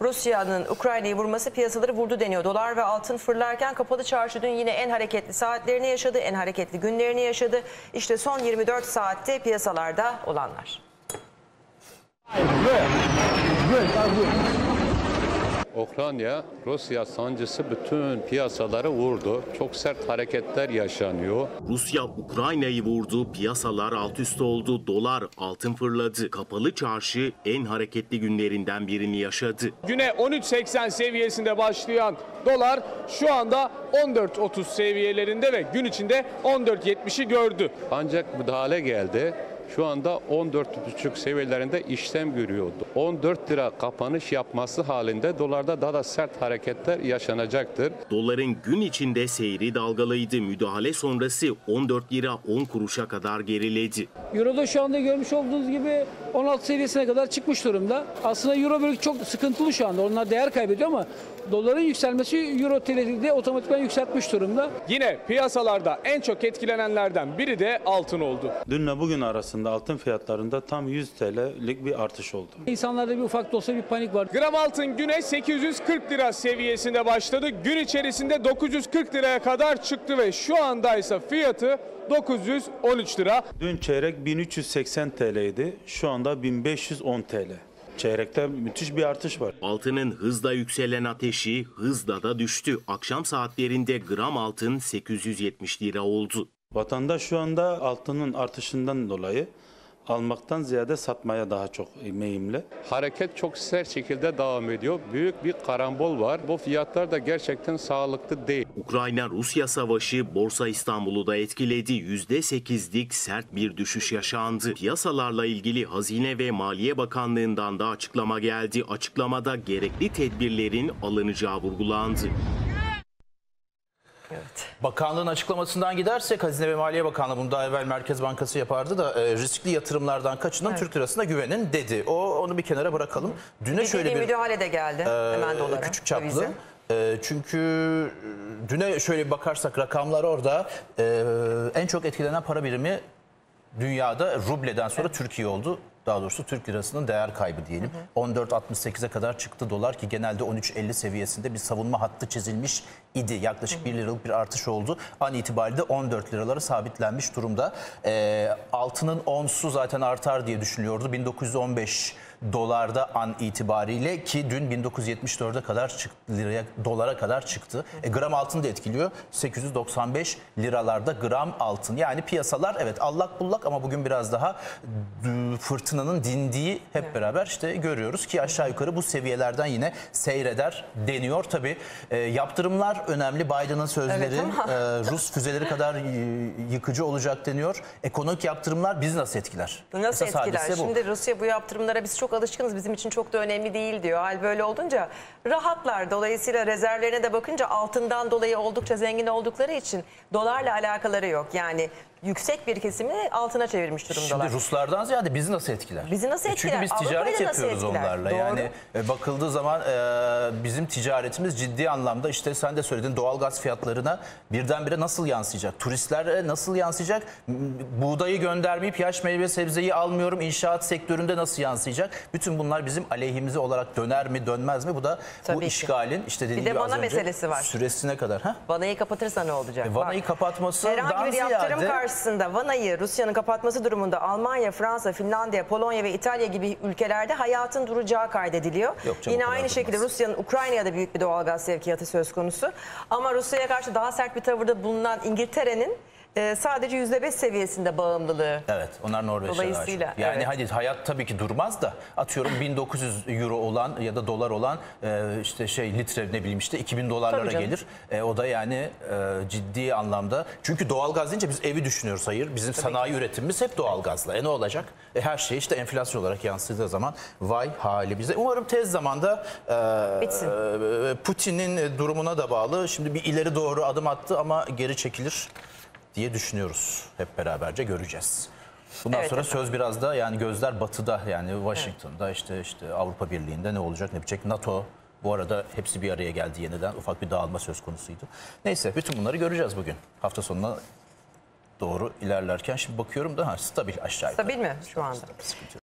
Rusya'nın Ukrayna'yı vurması piyasaları vurdu deniyor. Dolar ve altın fırlarken kapalı çarşı dün yine en hareketli saatlerini yaşadı, en hareketli günlerini yaşadı. İşte son 24 saatte piyasalarda olanlar. Ukrayna, Rusya sancısı bütün piyasaları vurdu. Çok sert hareketler yaşanıyor. Rusya Ukrayna'yı vurdu, piyasalar alt üst oldu, dolar altın fırladı. Kapalı çarşı en hareketli günlerinden birini yaşadı. Güne 13.80 seviyesinde başlayan dolar şu anda 14.30 seviyelerinde ve gün içinde 14.70'i gördü. Ancak müdahale geldi. Şu anda 14,5 seviyelerinde işlem görüyordu. 14 lira kapanış yapması halinde dolarda daha da sert hareketler yaşanacaktır. Doların gün içinde seyri dalgalıydı. Müdahale sonrası 14 lira 10 kuruşa kadar geriledi. Euro'da şu anda görmüş olduğunuz gibi 16 seviyesine kadar çıkmış durumda. Aslında Euro bölge çok sıkıntılı şu anda. Onlar değer kaybediyor ama doların yükselmesi Euro TL'de otomatikman yükseltmiş durumda. Yine piyasalarda en çok etkilenenlerden biri de altın oldu. Dünle bugün arasında altın fiyatlarında tam 100 TL'lik bir artış oldu. İnsanlarda bir ufak da olsa bir panik var. Gram altın güne 840 lira seviyesinde başladı. Gün içerisinde 940 liraya kadar çıktı ve şu anda ise fiyatı 913 lira. Dün çeyrek 1380 TL'ydi. Şu anda 1510 TL. Çeyrekte müthiş bir artış var. Altının hızla yükselen ateşi hızla da düştü. Akşam saatlerinde gram altın 870 lira oldu. Vatandaş şu anda altının artışından dolayı almaktan ziyade satmaya daha çok meyimli. Hareket çok sert şekilde devam ediyor. Büyük bir karambol var. Bu fiyatlar da gerçekten sağlıklı değil. Ukrayna-Rusya savaşı Borsa İstanbul'u da etkiledi. %8'lik sert bir düşüş yaşandı. Piyasalarla ilgili Hazine ve Maliye Bakanlığı'ndan da açıklama geldi. Açıklamada gerekli tedbirlerin alınacağı vurgulandı. Bakanlığın açıklamasından gidersek Hazine ve Maliye Bakanlığı bunu daha evvel Merkez Bankası yapardı da e, riskli yatırımlardan kaçının Türk lirasına güvenin dedi. O onu bir kenara bırakalım. Düne Bir şöyle bir müdahale de geldi hemen e, dolara. küçük çaplı. dövize. E, çünkü e, düne şöyle bir bakarsak rakamlar orada e, en çok etkilenen para birimi dünyada rubleden sonra Türkiye oldu. Daha doğrusu Türk lirasının değer kaybı diyelim. 14.68'e kadar çıktı dolar ki genelde 13.50 seviyesinde bir savunma hattı çizilmiş idi. Yaklaşık 1 liralık bir artış oldu. An itibariyle 14 liralara sabitlenmiş durumda. Ee, altının onsu zaten artar diye düşünüyordu. 1915 dolarda an itibariyle ki dün 1974'e kadar çıktı, liraya dolara kadar çıktı. E, gram altın da etkiliyor. 895 liralarda gram altın. Yani piyasalar evet allak bullak ama bugün biraz daha fırtınanın dindiği hep beraber işte görüyoruz ki aşağı yukarı bu seviyelerden yine seyreder deniyor. Tabii e, yaptırımlar önemli. Biden'ın sözleri Evet ama- e, Rus füzeleri kadar yıkıcı olacak deniyor. Ekonomik yaptırımlar bizi nasıl etkiler? Nasıl Esas etkiler? hadise bu. Şimdi Rusya bu yaptırımlara biz çok alışkınız. Bizim için çok da önemli değil diyor. Hal böyle olunca rahatlar. Dolayısıyla rezervlerine de bakınca altından dolayı oldukça zengin oldukları için dolarla alakaları yok. Yani yüksek bir kesimini altına çevirmiş durumdalar. Şimdi Ruslardan ziyade bizi nasıl etkiler? Bizi nasıl E etkiler? Çünkü biz Avrupa'yı ticaret da nasıl yapıyoruz etkiler? onlarla. Doğru. Yani e, bakıldığı zaman e, bizim ticaretimiz ciddi anlamda işte sen de söyledin doğalgaz fiyatlarına birdenbire nasıl yansıyacak? Turistlere nasıl yansıyacak? Buğdayı göndermeyip yaş meyve sebzeyi almıyorum inşaat sektöründe nasıl yansıyacak? Bütün bunlar bizim aleyhimize olarak döner mi dönmez mi? Bu da Tabii bu ki. işgalin işte dediğim de gibi bana önce meselesi var. süresine kadar. Ha? Vanayı kapatırsa ne olacak? E, vanayı Bak, kapatmasından Herhangi bir yaptırım ziyade- karşısında vanayı Rusya'nın kapatması durumunda Almanya, Fransa, Finlandiya, Polonya ve İtalya gibi ülkelerde hayatın duracağı kaydediliyor. Yok canım, Yine aynı şekilde. Rusya'nın Ukrayna'ya da büyük bir doğalgaz sevkiyatı söz konusu. Ama Rusya'ya karşı daha sert bir tavırda bulunan İngiltere'nin e, sadece %5 seviyesinde bağımlılığı. Evet onlar Norveç'te daha çok. Dolayısıyla, Yani evet. hadi hayat tabii ki durmaz da atıyorum 1900 euro olan ya da dolar olan e, işte şey litre ne bileyim işte 2000 dolarlara Tabii gelir. E, o da yani e, ciddi anlamda. Çünkü doğalgaz deyince biz evi düşünüyoruz hayır. Bizim sanayi üretimimiz hep doğalgazla. E ne olacak? E, her şey işte enflasyon olarak yansıdığı zaman vay hali bize. Umarım tez zamanda e, e, Putin'in durumuna da bağlı. Şimdi bir ileri doğru adım attı ama geri çekilir diye düşünüyoruz. Hep beraberce göreceğiz. Bundan Evet sonra efendim. söz biraz da yani gözler batıda yani Washington'da işte işte Avrupa Birliği'nde ne olacak ne bitecek NATO bu arada hepsi bir araya geldi yeniden ufak bir dağılma söz konusuydu. Neyse bütün bunları göreceğiz bugün. Hafta sonuna doğru ilerlerken şimdi bakıyorum da ha, stabil aşağı yukarı. Stabil mi şu anda? Yok.